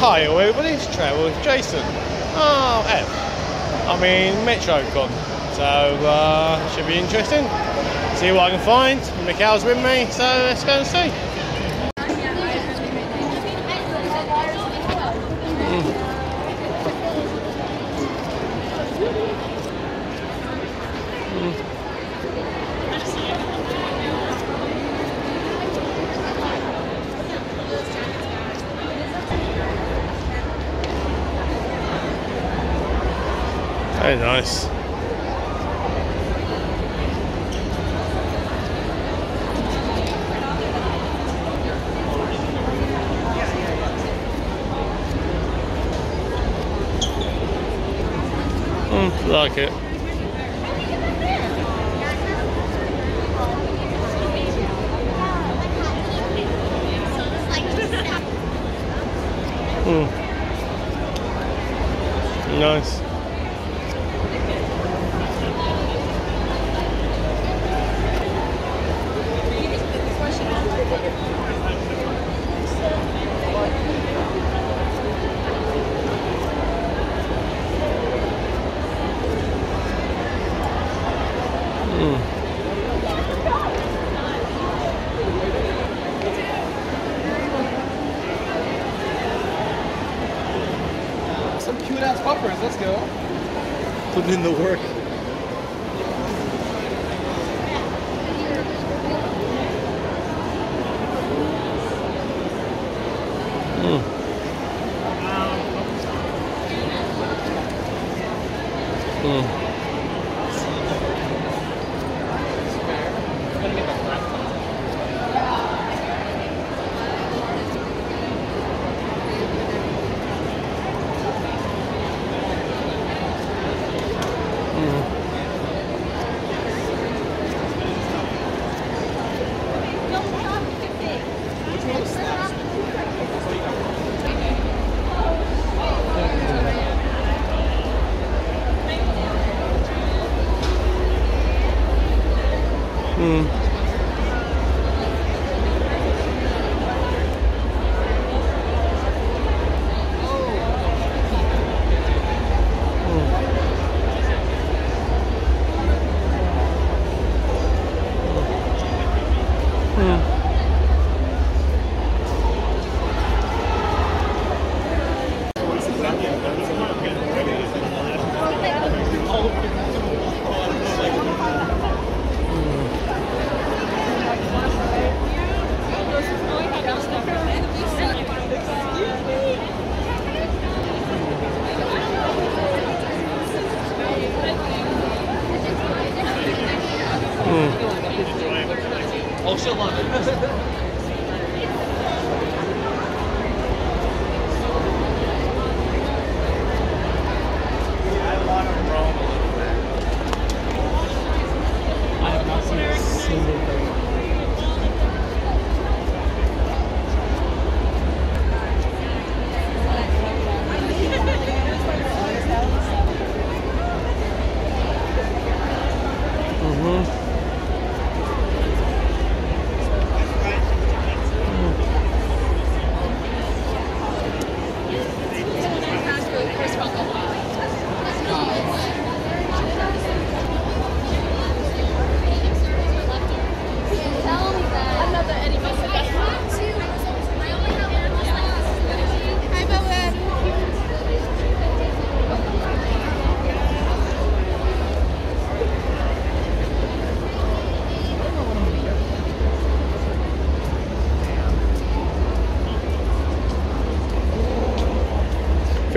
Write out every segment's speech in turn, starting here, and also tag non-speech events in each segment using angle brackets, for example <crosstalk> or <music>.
Hi everybody, it's Trevor with Jason. Oh, F. I mean, MetroCon. So, uh, should be interesting. See what I can find. Mikhail's with me, so let's go and see. Very nice. Mm, like it. Mm. Nice.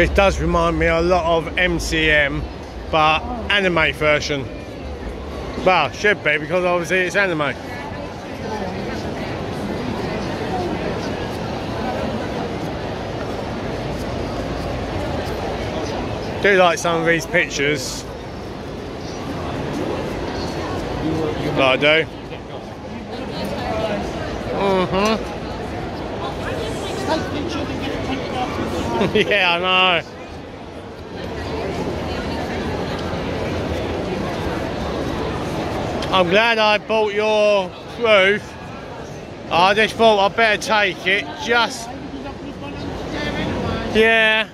This does remind me a lot of MCM, but anime version. Well, should be because obviously it's anime. Do like some of these pictures. I do. Mm-hmm. <laughs> yeah, I know. I'm glad I bought your roof. I just thought I'd better take it just Yeah.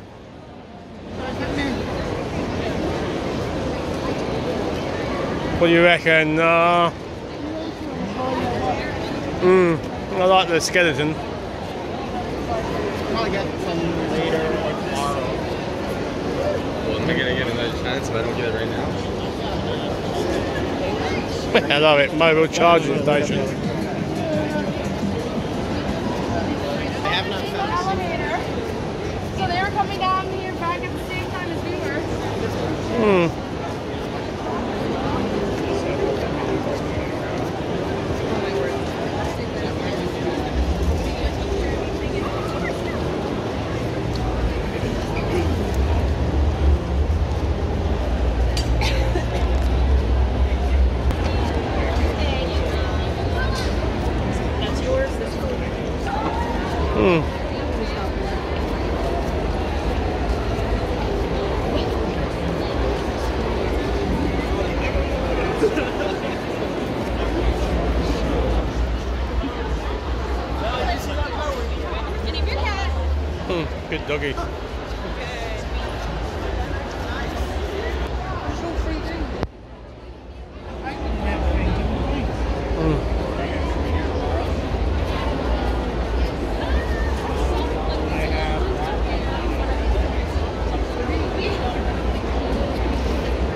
What do you reckon? Uh, mm, I like the skeleton. Probably get some later, like tomorrow. Well, am I gonna get another chance if I don't get it right now? <laughs> I love it. Mobile charging station. I have not found Elevator. So they were coming down here back at the same time as we were. Hmm. That's yours. This Hmm. Hmm. Good doggy.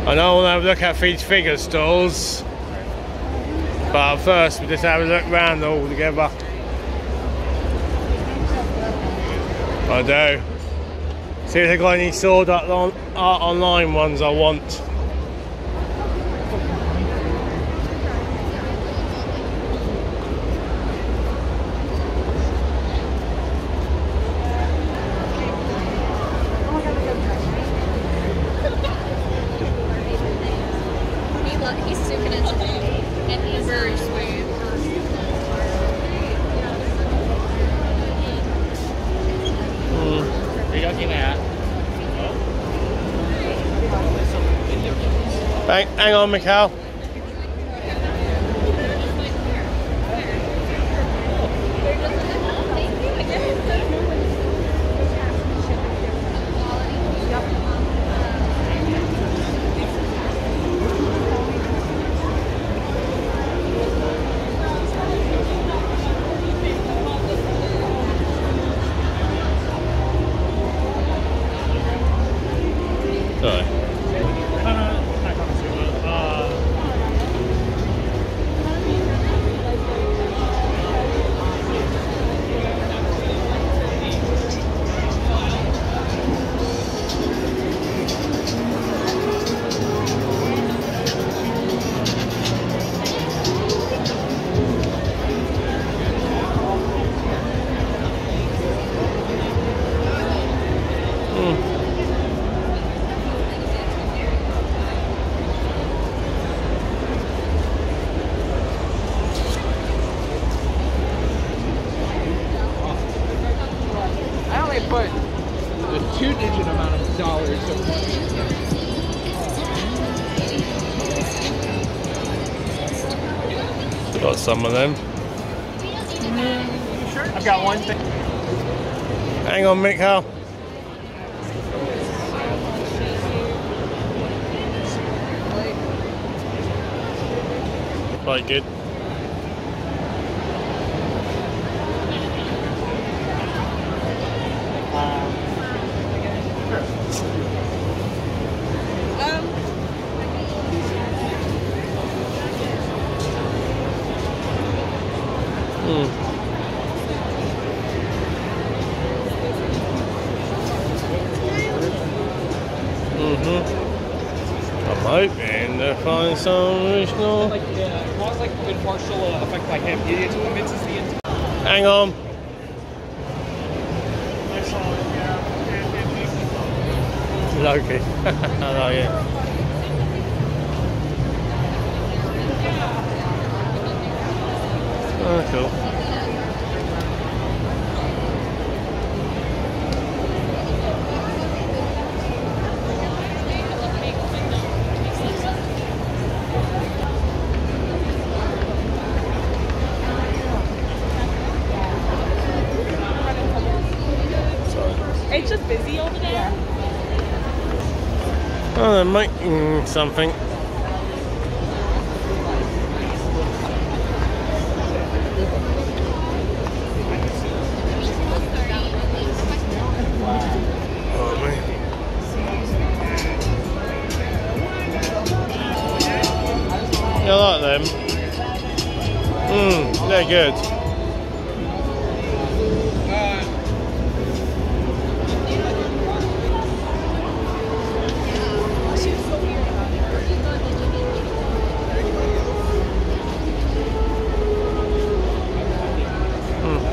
I know we'll have a look at these figure stalls. But first we'll just have a look round all together. I do. See if they've got any sword art, on, art online ones I want. He lo- he's super into me, and he's very sweet. Are you looking at? Hang, some of them. I've got one thing. Hang on, Mikhail. Quite good. Hmm. Some original. Like, uh, cause like good partial uh, effect by him. It, it convinces the entire. Hang on. Loki. <laughs> I it. Oh, cool. Oh, they're making something. I like them. Mmm, they're good.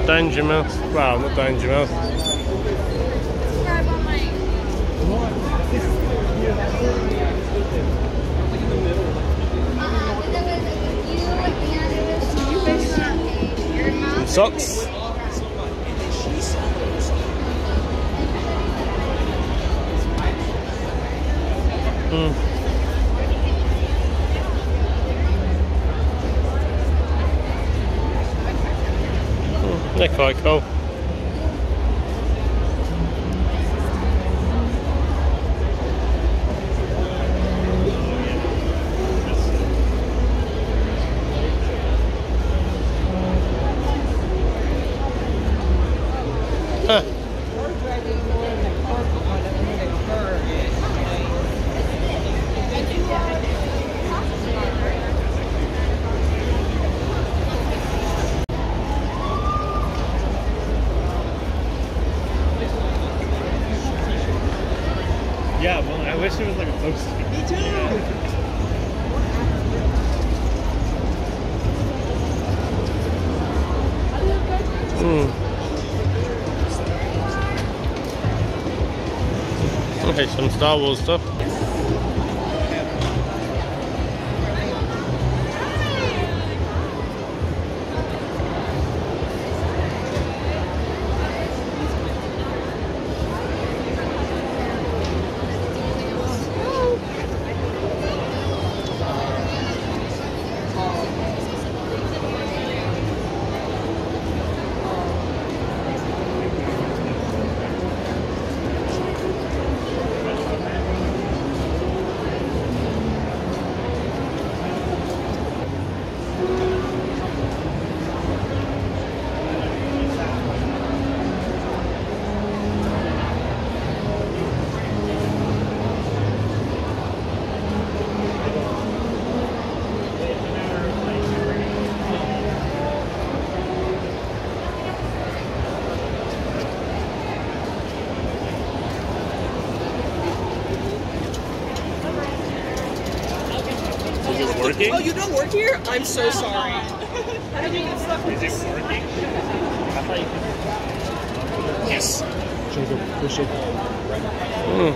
Danger Mouse. Well, not Danger Mouse. Socks. Mm. They're quite cool. Huh. Yeah, well, I wish it was like a poster. Me too. Mm. Okay, some Star Wars stuff. You don't work here? I'm so sorry. How did you get stuck with Is it working? I thought you could. Yes. Mm.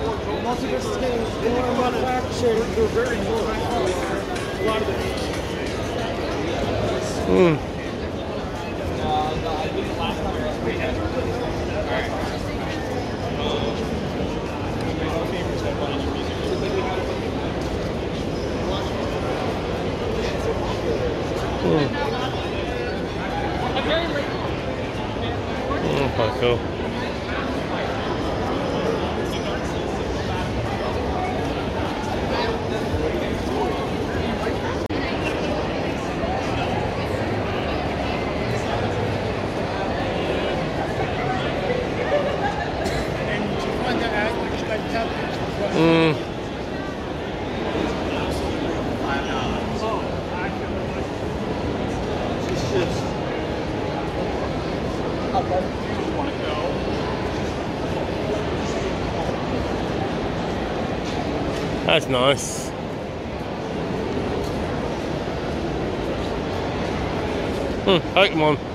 Mm. Mm, quite cool. That's nice. Hmm, Pokemon.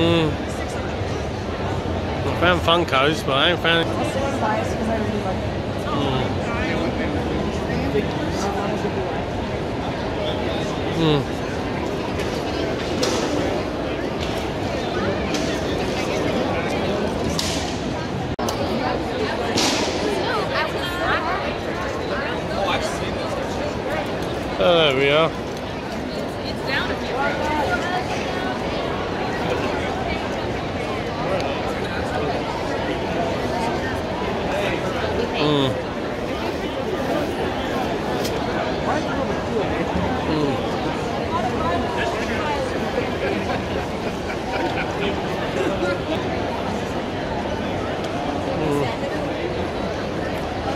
Mm. I found Funkos, but I ain't found. Mm. Mm. Oh, there we are.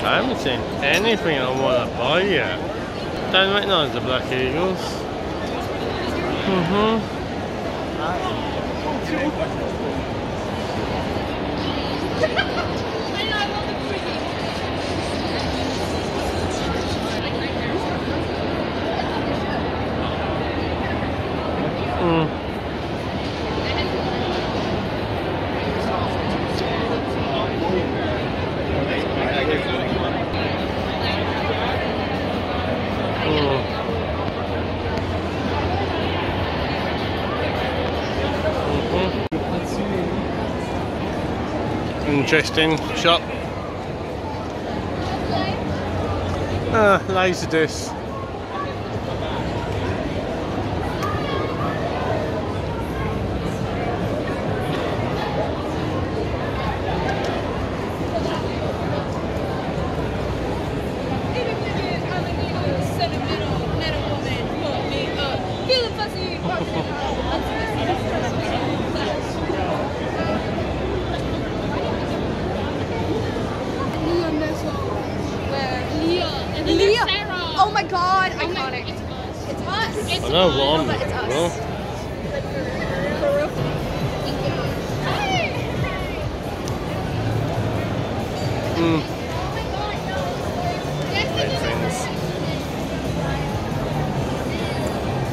I haven't seen anything I want to buy yet. Don't recognise the Black Eagles. Mm-hmm. Mm. Interesting shop. Ah, laser disc.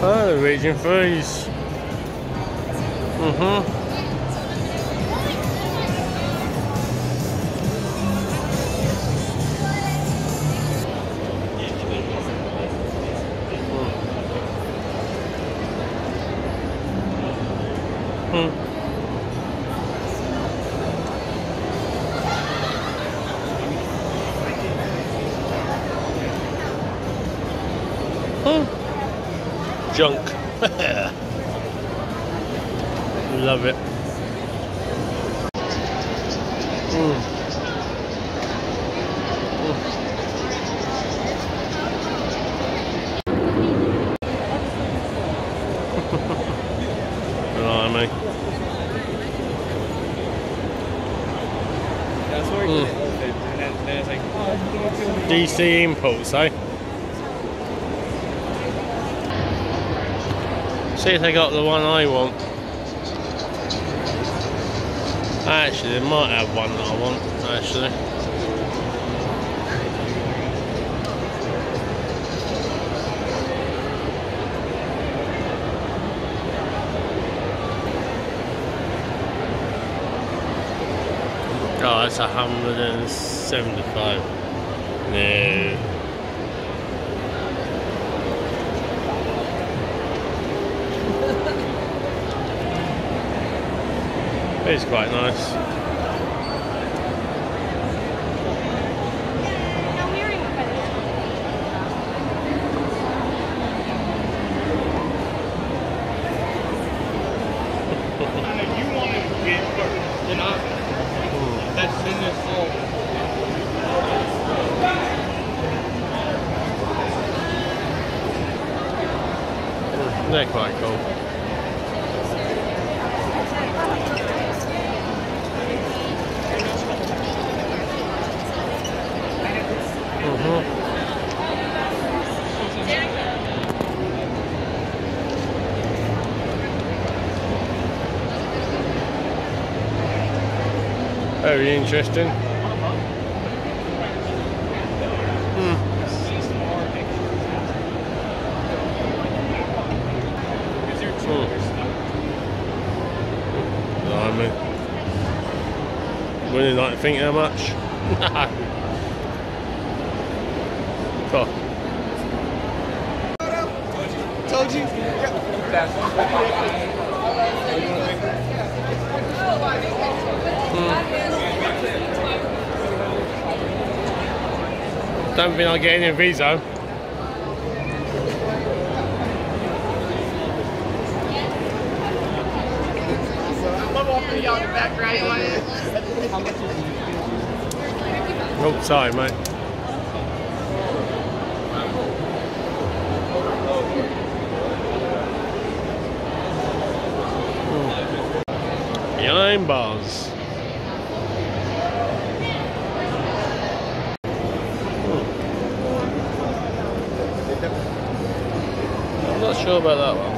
Oh, the region freeze. Mm-hmm. That's where I Mm. get it open, and then, then it's like, oh, you can go to the DC Impulse, eh? See if they got the one I want. Actually, they might have one that I want, actually. Oh, that's 175. No. <laughs> It's quite nice. You want to get first. Then I, that's in this whole. They're quite cool. Mhm. Very interesting. Hmm. Blimey. Like to think how much? <laughs> oh. Told you. Don't think I'll get any these though. Oh, sorry, mate. Behind bars. Sure about that one.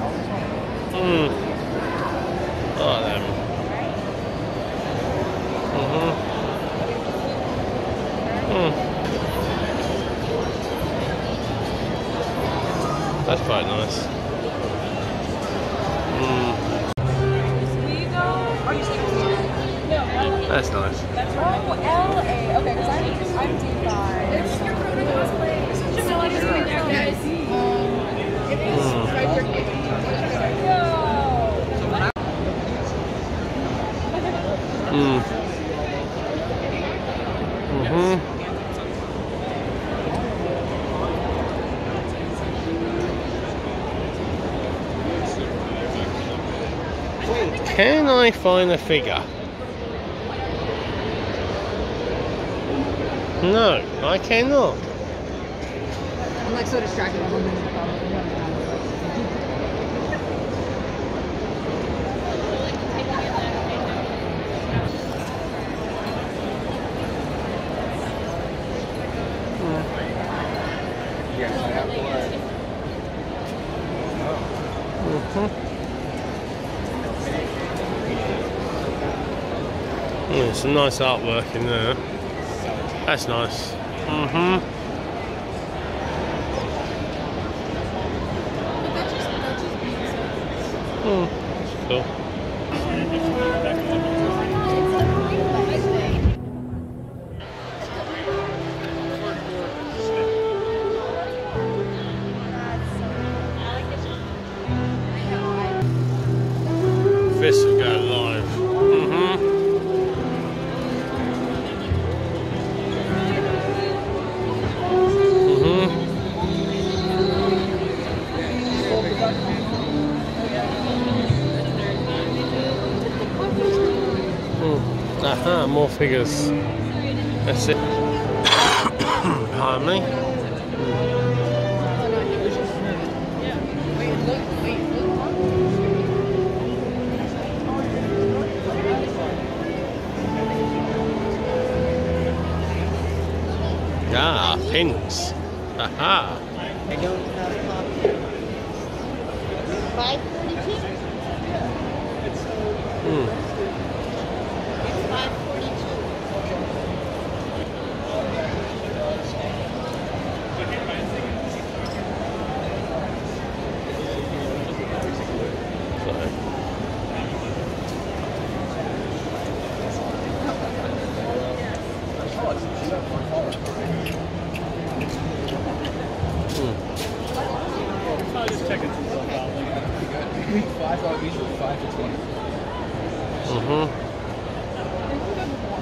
Mm-hmm. Can I find a figure? No, I cannot. I'm like so distracted. I'm looking at the phone. Yes, I have one. Yeah, some nice artwork in there. That's nice. Mm-hmm. Hmm. Cool. Figures. That's it. <coughs> Pardon me. Ah, pins. Aha. I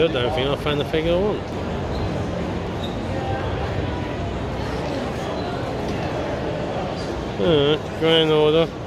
I still don't think I found the figure I want. Alright, grand order.